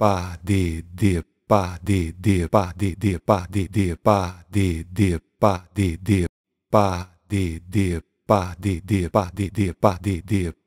pa de de pa de de pa de de pa de de pa de de pa de de pa de de pa de de pa de de pa de de